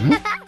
Hmm?